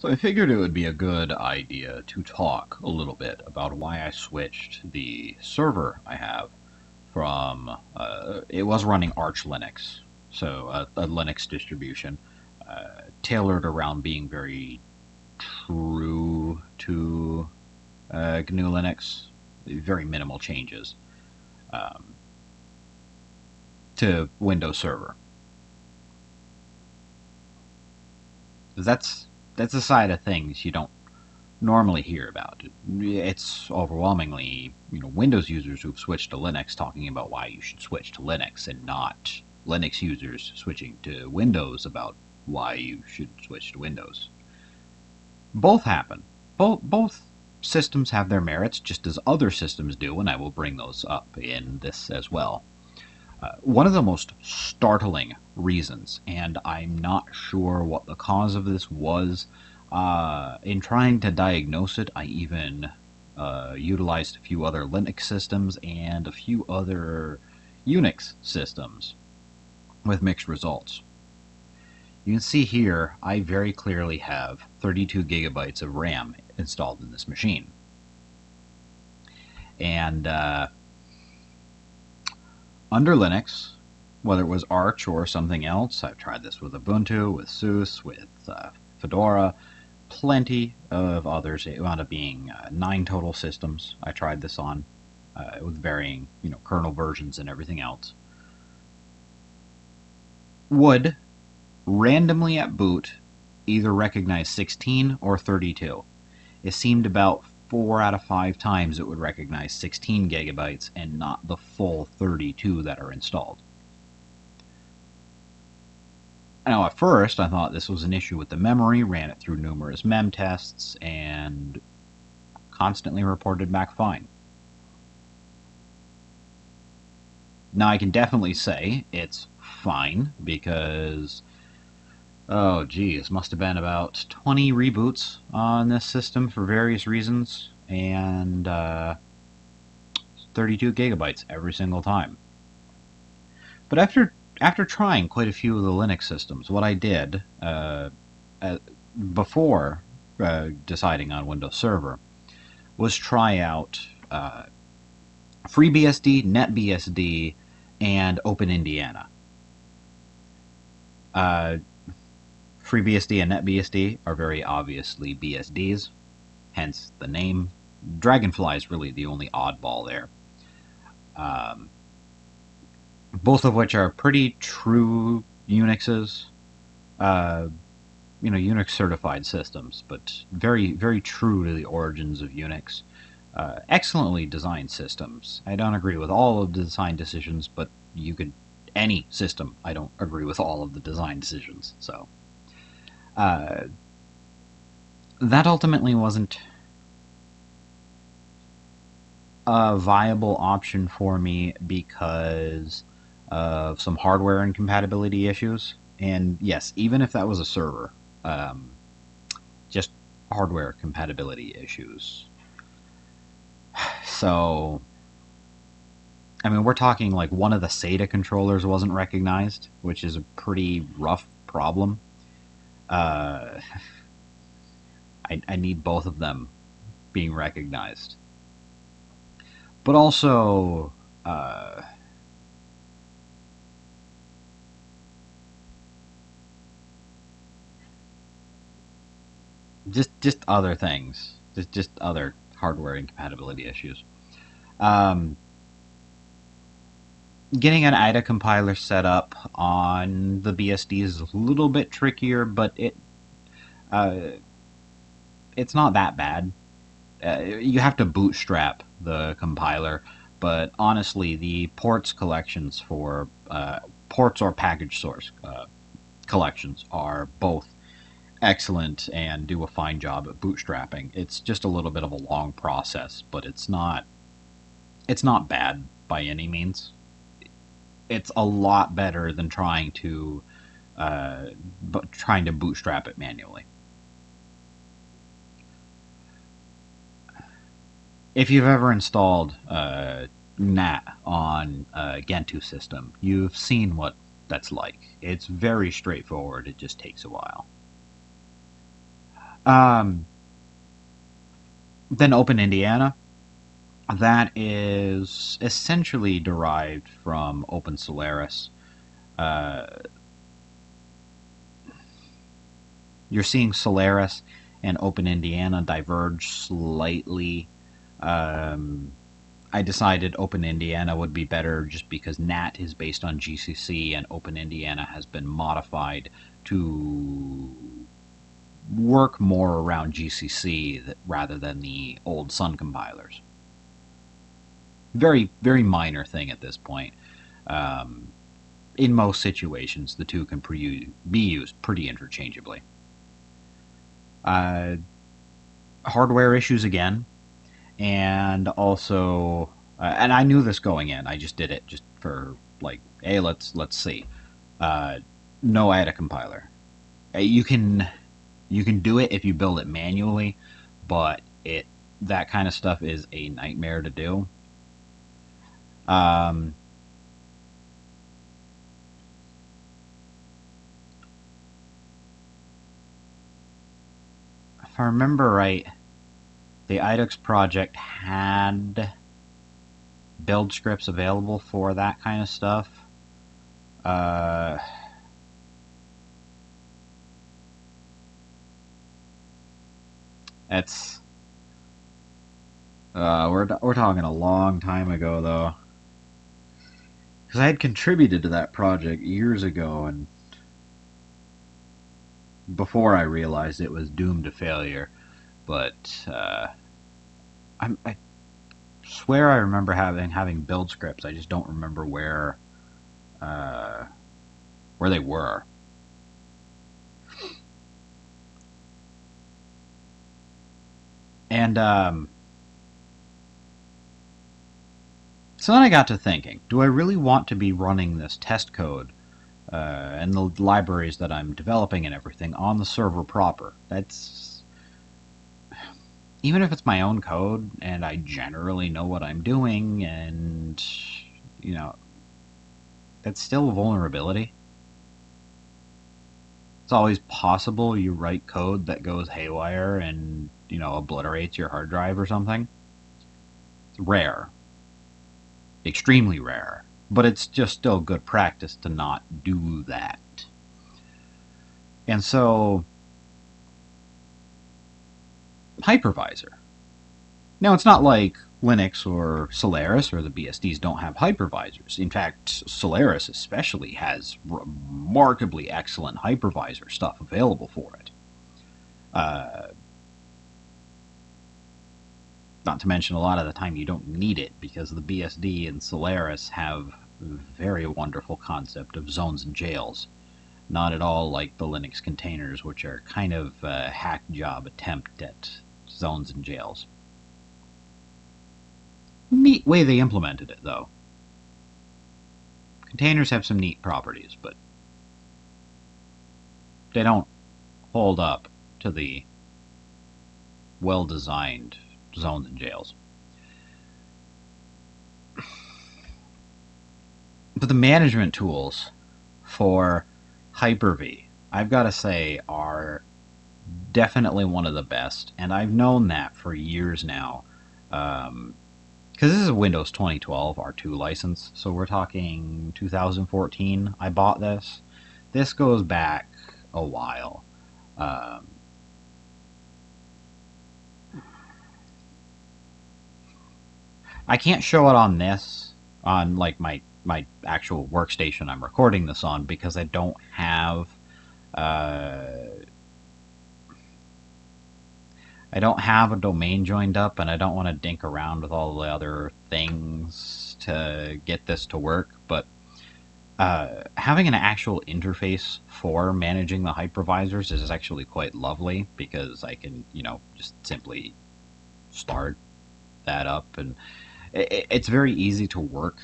So I figured it would be a good idea to talk a little bit about why I switched the server I have from, uh, it was running Arch Linux, so a, a Linux distribution, uh, tailored around being very true to uh, GNU Linux, very minimal changes, um, to Windows Server. That's that's a side of things you don't normally hear about. It's overwhelmingly, you know, Windows users who've switched to Linux talking about why you should switch to Linux and not Linux users switching to Windows about why you should switch to Windows. Both happen. Both both systems have their merits just as other systems do, and I will bring those up in this as well. Uh, one of the most startling reasons, and I'm not sure what the cause of this was. Uh, in trying to diagnose it, I even uh, utilized a few other Linux systems and a few other Unix systems with mixed results. You can see here I very clearly have 32 gigabytes of RAM installed in this machine. And uh, under Linux, whether it was Arch or something else, I've tried this with Ubuntu, with SUSE, with uh, Fedora, plenty of others. It wound up being uh, nine total systems I tried this on, uh, with varying you know kernel versions and everything else. Would randomly at boot either recognize 16 or 32. It seemed about four out of five times it would recognize 16 gigabytes and not the full 32 that are installed. Now, at first, I thought this was an issue with the memory, ran it through numerous mem tests, and constantly reported back fine. Now, I can definitely say it's fine because oh geez, must have been about 20 reboots on this system for various reasons, and uh, 32 gigabytes every single time. But after after trying quite a few of the Linux systems, what I did uh, uh, before uh, deciding on Windows Server was try out uh, FreeBSD, NetBSD, and OpenIndiana. FreeBSD and NetBSD are very obviously BSDs, hence the name. Dragonfly is really the only oddball there. Um, both of which are pretty true Unixes. Uh, you know, Unix certified systems, but very, very true to the origins of Unix. Uh, excellently designed systems. I don't agree with all of the design decisions, but you could any system. I don't agree with all of the design decisions. So. Uh, that ultimately wasn't a viable option for me because of some hardware incompatibility issues. And yes, even if that was a server, um, just hardware compatibility issues. So, I mean, we're talking like one of the SATA controllers wasn't recognized, which is a pretty rough problem uh, I, I need both of them being recognized. But also, uh, just just other things, just just other hardware incompatibility issues. Um, getting an Ada compiler set up on the BSD is a little bit trickier, but it uh, it's not that bad. Uh, you have to bootstrap the compiler, but honestly, the ports collections for uh, ports or package source uh, collections are both excellent and do a fine job at bootstrapping. It's just a little bit of a long process, but it's not it's not bad by any means it's a lot better than trying to uh, but trying to bootstrap it manually. If you've ever installed uh, GNAT on a Gentoo system, you've seen what that's like. It's very straightforward. It just takes a while. Um, then Open Indiana. That is essentially derived from Open Solaris. Uh, you're seeing Solaris and Open Indiana diverge slightly. Um, I decided Open Indiana would be better just because GNAT is based on GCC and Open Indiana has been modified to work more around GCC rather than the old Sun compilers. Very, very minor thing at this point. Um, in most situations, the two can pre- be used pretty interchangeably. Uh, hardware issues again, and also, uh, and I knew this going in. I just did it just for like, hey, let's let's see. Uh, no, I had a compiler. Uh, you can you can do it if you build it manually, but it that kind of stuff is a nightmare to do. Um, if I remember right, the IDEX project had build scripts available for that kind of stuff. Uh, That's uh, we're we're talking a long time ago though, because I had contributed to that project years ago, and before I realized it was doomed to failure. But uh, I swear I remember having having build scripts. I just don't remember where uh, where they were. And um, so then I got to thinking do I really want to be running this test code uh, and the libraries that I'm developing and everything on the server proper? That's. Even if it's my own code and I generally know what I'm doing and, you know, that's still a vulnerability. It's always possible you write code that goes haywire and you know, obliterates your hard drive or something. It's rare. Extremely rare. But it's just still good practice to not do that. And so, hypervisor. Now, it's not like Linux or Solaris or the BSDs don't have hypervisors. In fact, Solaris especially has remarkably excellent hypervisor stuff available for it. Uh, not to mention, a lot of the time you don't need it because the BSD and Solaris have very wonderful concept of zones and jails. Not at all like the Linux containers, which are kind of a hack job attempt at zones and jails. Neat way they implemented it, though. Containers have some neat properties, but they don't hold up to the well designed zones and jails. But the management tools for Hyper-V, I've got to say, are definitely one of the best, and I've known that for years now. Because um, this is a Windows 2012 R2 license, so we're talking 2014. I bought this. This goes back a while. Um, I can't show it on this, on like my my actual workstation I'm recording this on because I don't have uh, I don't have a domain joined up and I don't want to dink around with all the other things to get this to work but uh, having an actual interface for managing the hypervisors is actually quite lovely because I can you know just simply start that up and it's very easy to work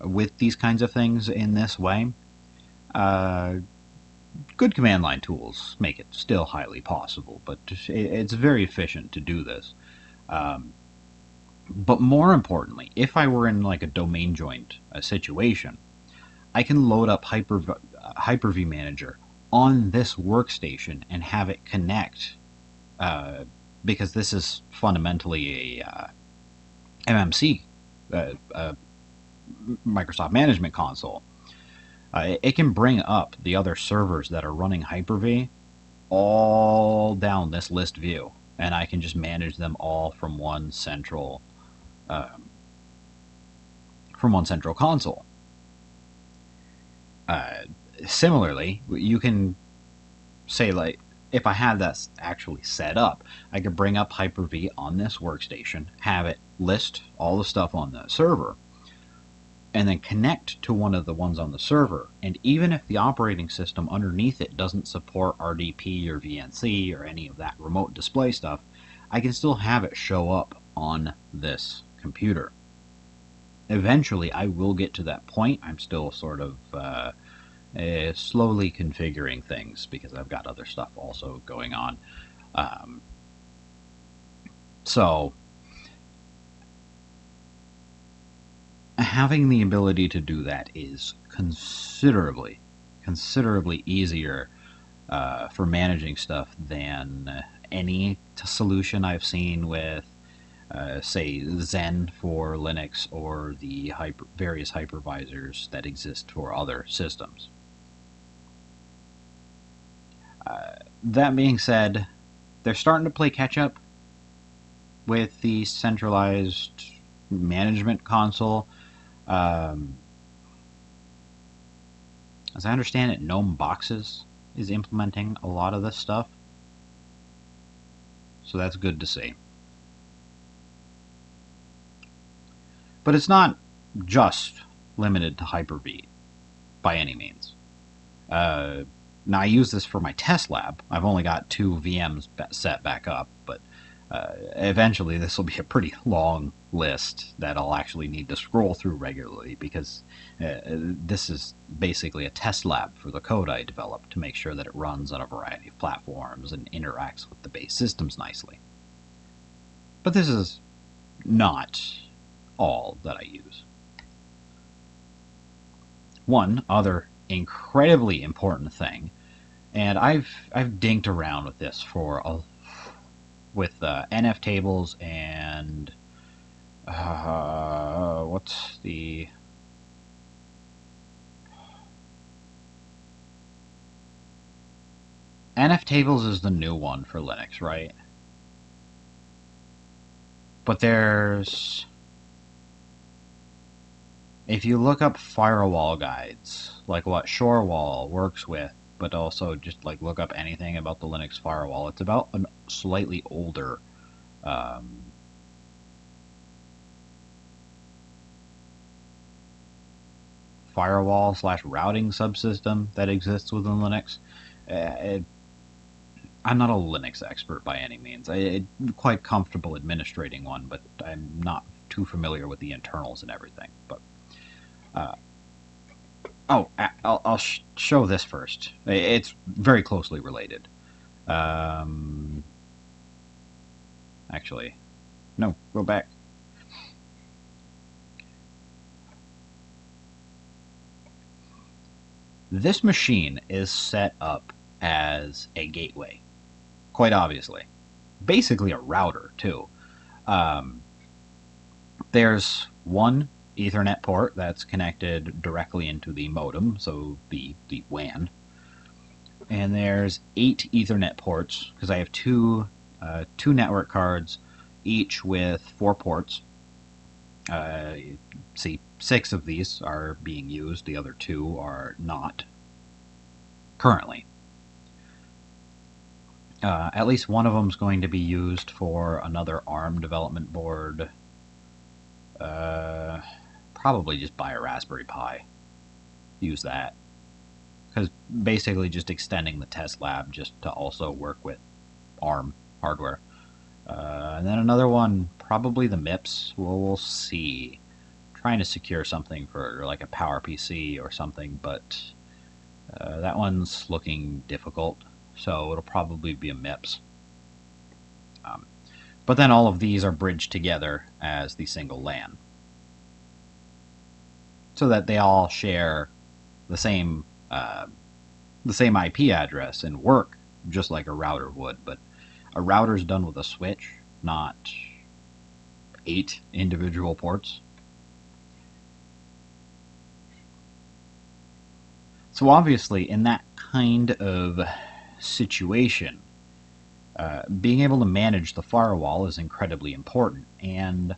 with these kinds of things in this way. Uh, good command line tools make it still highly possible, but it's very efficient to do this. Um, but more importantly, if I were in like a domain joint a situation, I can load up Hyper Hyper-V Manager on this workstation and have it connect uh, because this is fundamentally a uh, MMC, uh, uh, Microsoft Management Console. Uh, it can bring up the other servers that are running Hyper-V all down this list view, and I can just manage them all from one central um, from one central console. Uh, similarly, you can say like if I had that actually set up, I could bring up Hyper-V on this workstation, have it list all the stuff on the server, and then connect to one of the ones on the server. And even if the operating system underneath it doesn't support RDP or VNC or any of that remote display stuff, I can still have it show up on this computer. Eventually, I will get to that point. I'm still sort of uh, uh, slowly configuring things because I've got other stuff also going on. Um, so, having the ability to do that is considerably, considerably easier uh, for managing stuff than any solution I've seen with, uh, say, Xen for Linux or the hyper, various hypervisors that exist for other systems. That being said, they're starting to play catch up with the centralized management console. Um, as I understand it, GNOME Boxes is implementing a lot of this stuff. So that's good to see. But it's not just limited to Hyper-V by any means. Uh, now I use this for my test lab. I've only got two VMs set back up, but uh, eventually this will be a pretty long list that I'll actually need to scroll through regularly because uh, this is basically a test lab for the code I developed to make sure that it runs on a variety of platforms and interacts with the base systems nicely. But this is not all that I use. One other incredibly important thing, and I've I've dinked around with this for a, with uh, nftables and uh, what's the nftables is the new one for Linux, right? But there's if you look up firewall guides, like what Shorewall works with, but also just like look up anything about the Linux firewall, it's about a slightly older um, firewall slash routing subsystem that exists within Linux. Uh, it, I'm not a Linux expert by any means. I, am quite comfortable administrating one, but I'm not too familiar with the internals and everything. But uh, oh, I'll, I'll sh show this first. It's very closely related. Um, actually, no, go back. This machine is set up as a gateway, quite obviously. Basically a router, too. Um, there's one Ethernet port that's connected directly into the modem, so the, the WAN. And there's eight Ethernet ports, because I have two, uh, two network cards, each with four ports. Uh, see, six of these are being used, the other two are not currently. Uh, at least one of them is going to be used for another ARM development board. Uh, probably just buy a Raspberry Pi. Use that. Because basically just extending the test lab just to also work with ARM hardware. Uh, and then another one, probably the MIPS. Well, we'll see. trying to secure something for like a PowerPC or something, but uh, that one's looking difficult, so it'll probably be a MIPS. Um, but then all of these are bridged together as the single LAN so that they all share the same uh, the same IP address and work just like a router would. But A router's done with a switch, not eight individual ports. So obviously, in that kind of situation, uh, being able to manage the firewall is incredibly important. And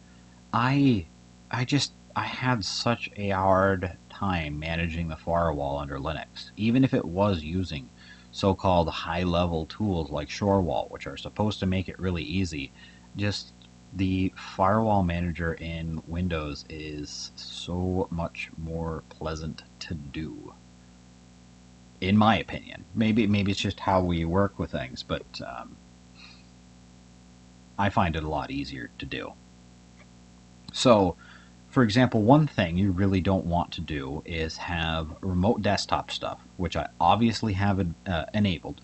I, I just, I had such a hard time managing the firewall under Linux, even if it was using so-called high-level tools like Shorewall, which are supposed to make it really easy. Just the firewall manager in Windows is so much more pleasant to do in my opinion. Maybe maybe it's just how we work with things, but um, I find it a lot easier to do. So, for example, one thing you really don't want to do is have remote desktop stuff, which I obviously have uh, enabled,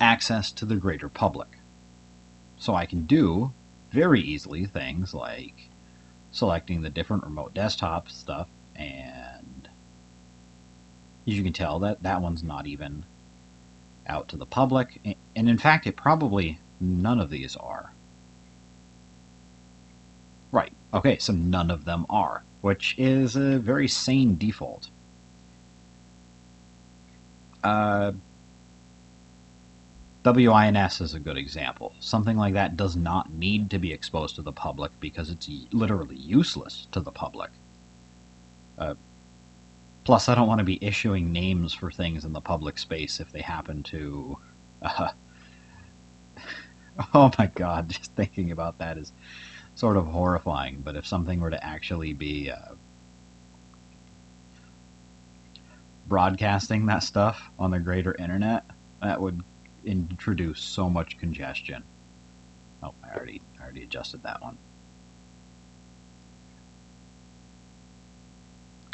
access to the greater public. So I can do very easily things like selecting the different remote desktop stuff and as you can tell, that that one's not even out to the public. And in fact, it probably none of these are. Okay, so none of them are, which is a very sane default. Uh, WINS is a good example. Something like that does not need to be exposed to the public because it's literally useless to the public. Uh, Plus, I don't want to be issuing names for things in the public space if they happen to. Uh, oh my god, just thinking about that is sort of horrifying. But if something were to actually be uh, broadcasting that stuff on the greater internet, that would introduce so much congestion. Oh, I already, I already adjusted that one.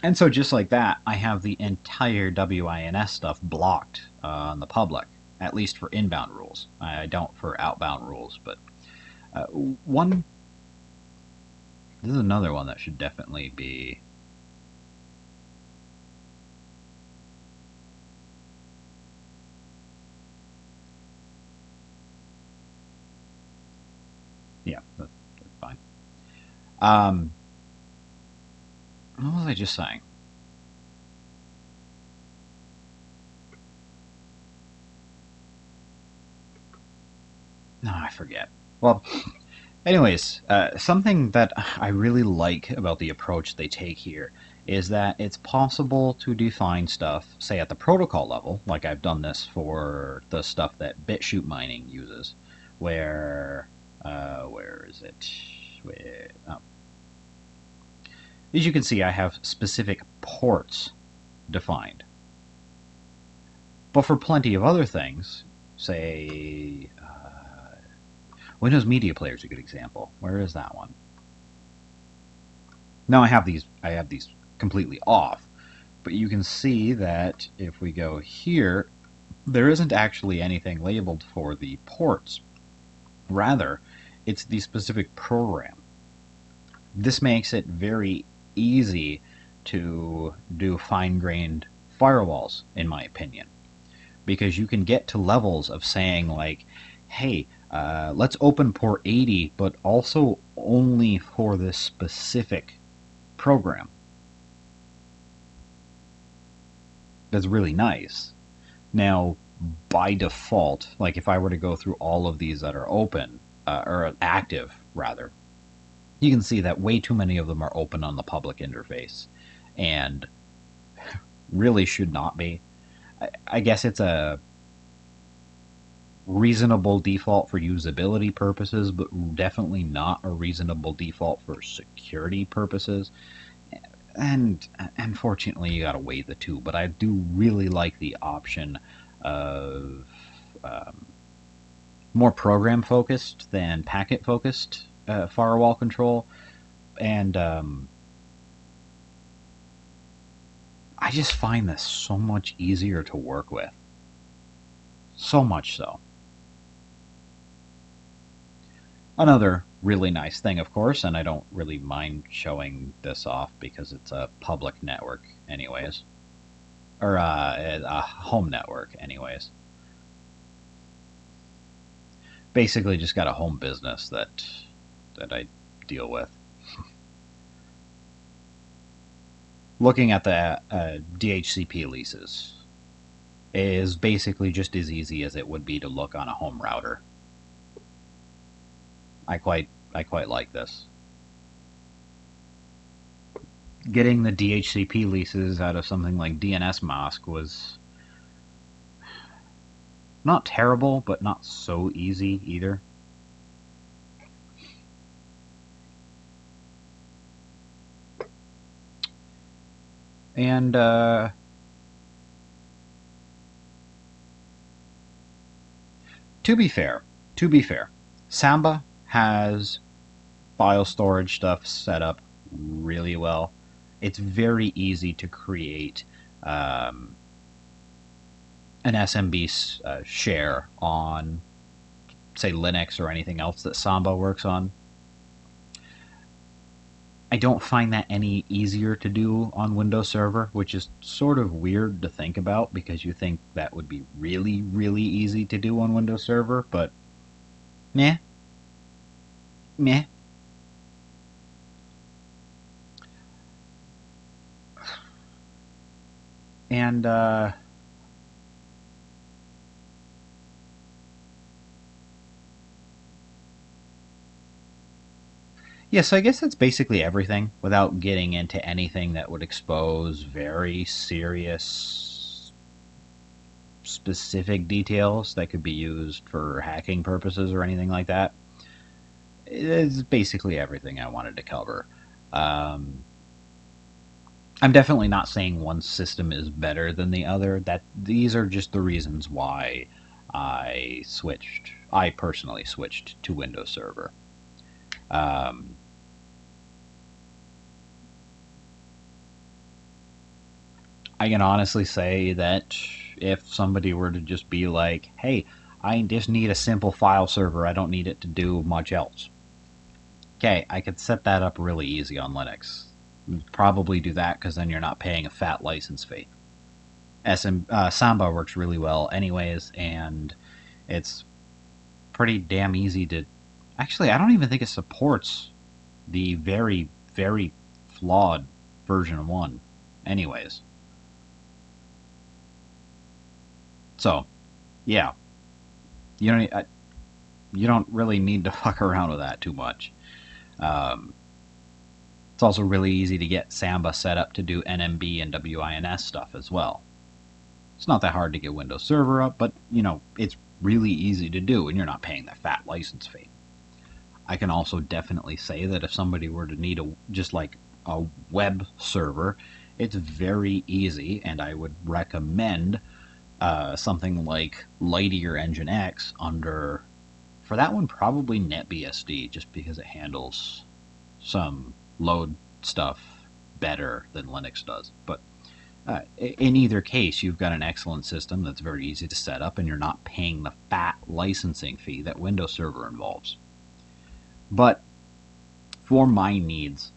And so just like that, I have the entire WINS stuff blocked uh, on the public, at least for inbound rules. I don't for outbound rules, but uh, one. This is another one that should definitely be. Yeah, that's fine. Um, what was I just saying? No, I forget. Well, anyways, uh, something that I really like about the approach they take here is that it's possible to define stuff, say at the protocol level, like I've done this for the stuff that BitChute mining uses, where, uh, where is it? Where, oh, as you can see, I have specific ports defined. But for plenty of other things, say, Windows Media Player is a good example. Where is that one? Now I have these, I have these completely off, but you can see that if we go here, there isn't actually anything labeled for the ports. Rather, it's the specific program. This makes it very easy to do fine-grained firewalls, in my opinion. Because you can get to levels of saying like, hey, uh, let's open port 80, but also only for this specific program. That's really nice. Now, by default, like if I were to go through all of these that are open, uh, or active rather, you can see that way too many of them are open on the public interface and really should not be. I, I guess it's a reasonable default for usability purposes, but definitely not a reasonable default for security purposes. And unfortunately, you gotta weigh the two. But I do really like the option of um, more program focused than packet focused uh, firewall control, and um, I just find this so much easier to work with. So much so. Another really nice thing, of course, and I don't really mind showing this off because it's a public network, anyways. Or uh, a home network, anyways. basically just got a home business that that I deal with. Looking at the uh, DHCP leases is basically just as easy as it would be to look on a home router. I quite I quite like this. Getting the DHCP leases out of something like DNS DNSMasq was not terrible, but not so easy either. And uh, to be fair, to be fair, Samba has file storage stuff set up really well. It's very easy to create um, an SMB uh, share on, say, Linux or anything else that Samba works on. I don't find that any easier to do on Windows Server, which is sort of weird to think about because you think that would be really, really easy to do on Windows Server, but meh. Meh. And, uh, Yeah, so I guess that's basically everything without getting into anything that would expose very serious specific details that could be used for hacking purposes or anything like that. It's basically everything I wanted to cover. Um, I'm definitely not saying one system is better than the other. That these are just the reasons why I switched. I personally switched to Windows Server. Um, I can honestly say that if somebody were to just be like, hey, I just need a simple file server, I don't need it to do much else. Okay, I could set that up really easy on Linux. Probably do that because then you're not paying a fat license fee. SM, uh, Samba works really well, anyways, and it's pretty damn easy to. Actually, I don't even think it supports the very, very flawed version 1, anyways. So, yeah, you don't I, you don't really need to fuck around with that too much. Um, it's also really easy to get Samba set up to do NMB and WINS stuff as well. It's not that hard to get Windows Server up, but you know it's really easy to do, and you're not paying that fat license fee. I can also definitely say that if somebody were to need a just like a web server, it's very easy, and I would recommend uh, something like Lightyear Nginx under, for that one, probably NetBSD, just because it handles some load stuff better than Linux does. But uh, in either case, you've got an excellent system that's very easy to set up, and you're not paying the fat licensing fee that Windows Server involves. But for my needs,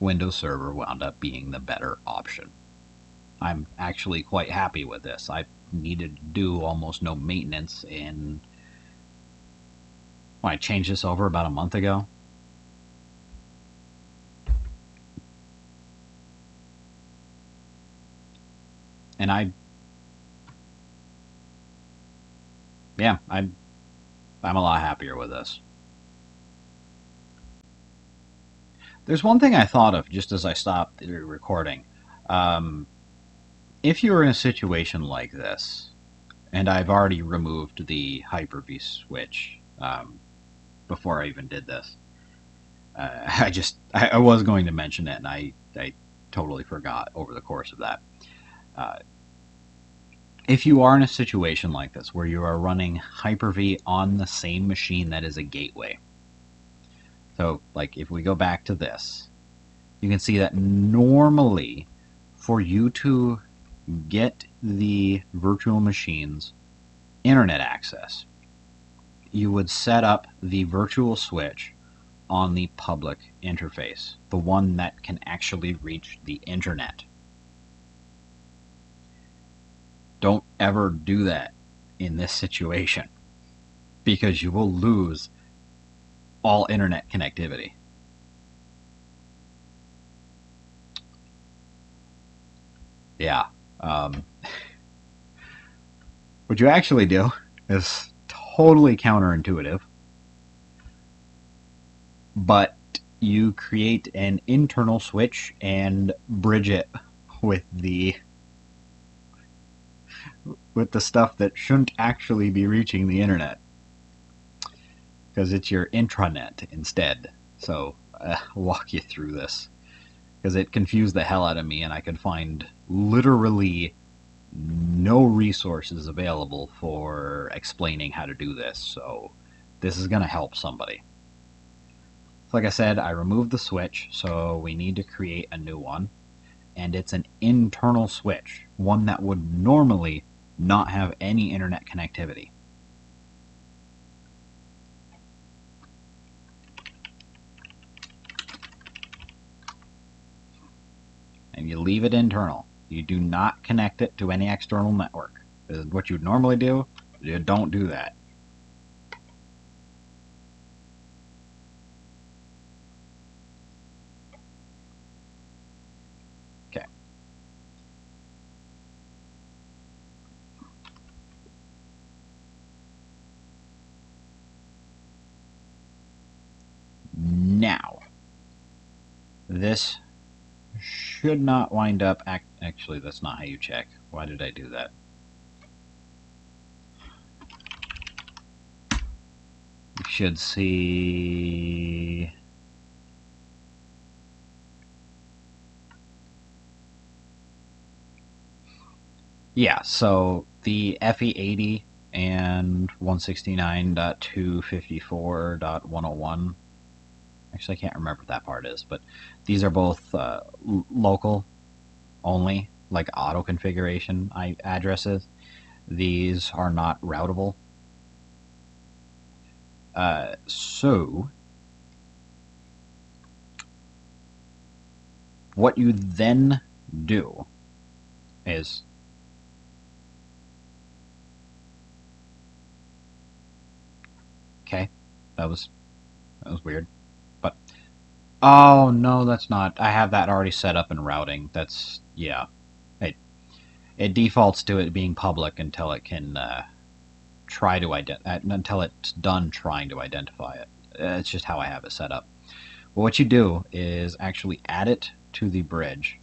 Windows Server wound up being the better option. I'm actually quite happy with this. I needed to do almost no maintenance in well, I changed this over about a month ago. And I yeah, I'm I'm a lot happier with this. There's one thing I thought of just as I stopped the recording. Um, if you were in a situation like this, and I've already removed the Hyper-V switch um, before I even did this, uh, I just I, I, was going to mention it, and I I totally forgot over the course of that. Uh, if you are in a situation like this where you are running Hyper-V on the same machine that is a gateway, so like if we go back to this, you can see that normally for you to get the virtual machines internet access. You would set up the virtual switch on the public interface, the one that can actually reach the internet. Don't ever do that in this situation because you will lose all internet connectivity. Yeah. Um, what you actually do is totally counterintuitive, but you create an internal switch and bridge it with the with the stuff that shouldn't actually be reaching the internet because it's your intranet instead. So uh, walk you through this because it confused the hell out of me and I could find literally no resources available for explaining how to do this. So this is going to help somebody. Like I said, I removed the switch, so we need to create a new one. And it's an internal switch, one that would normally not have any internet connectivity. And you leave it internal. You do not connect it to any external network. What you'd normally do, you don't do that. Now, this should not wind up... Actually, that's not how you check. Why did I do that? You should see... Yeah, so the FE80 and 169.254.101 Actually, I can't remember what that part is, but these are both uh, local only, like auto configuration addresses. These are not routable. Uh, so, what you then do is okay that was that was weird Oh, no, that's not. I have that already set up in routing. That's, yeah. It, it defaults to it being public until it can uh, try to ident uh, until it's done trying to identify it. It's just how I have it set up. Well, what you do is actually add it to the bridge.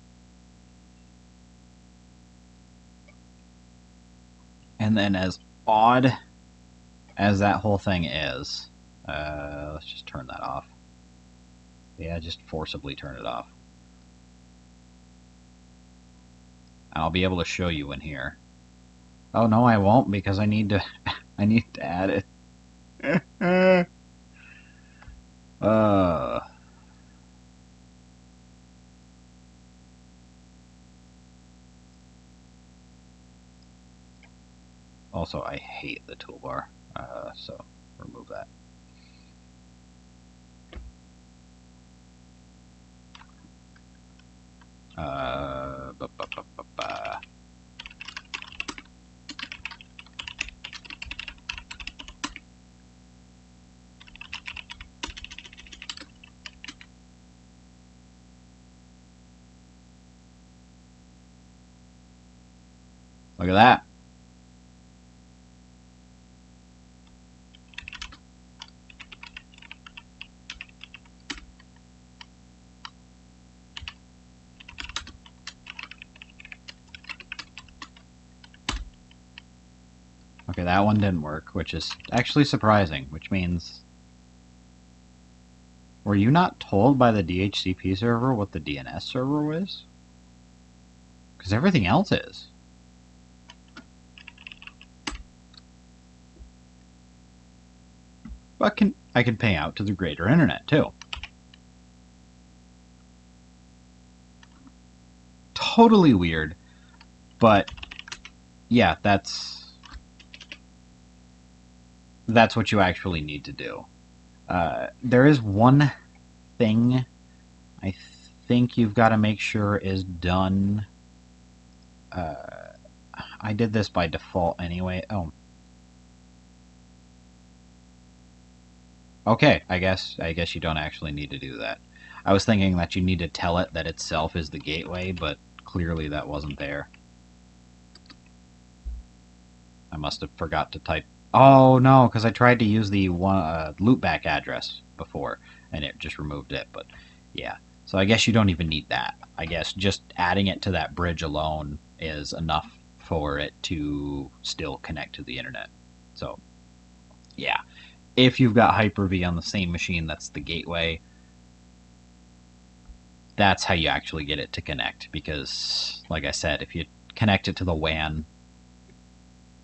And then as odd as that whole thing is, uh, let's just turn that off. Yeah, just forcibly turn it off. I'll be able to show you in here. Oh no, I won't because I need to I need to add it. uh Also, I hate the toolbar, uh, so remove that. Uh, ba, ba, ba, Look at that. Okay, that one didn't work, which is actually surprising, which means... Were you not told by the DHCP server what the DNS server was? Because everything else is. But can I can pay out to the greater internet, too. Totally weird, but yeah, that's that's what you actually need to do. Uh, there is one thing I think you've got to make sure is done. Uh, I did this by default anyway. Oh. Okay, I guess I guess you don't actually need to do that. I was thinking that you need to tell it that itself is the gateway, but clearly that wasn't there. I must have forgot to type. Oh no, because I tried to use the one uh, loopback address before, and it just removed it. But yeah, so I guess you don't even need that. I guess just adding it to that bridge alone is enough for it to still connect to the internet. So yeah, if you've got Hyper-V on the same machine that's the gateway, that's how you actually get it to connect. Because, like I said, if you connect it to the WAN,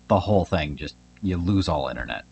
the whole thing just you lose all internet.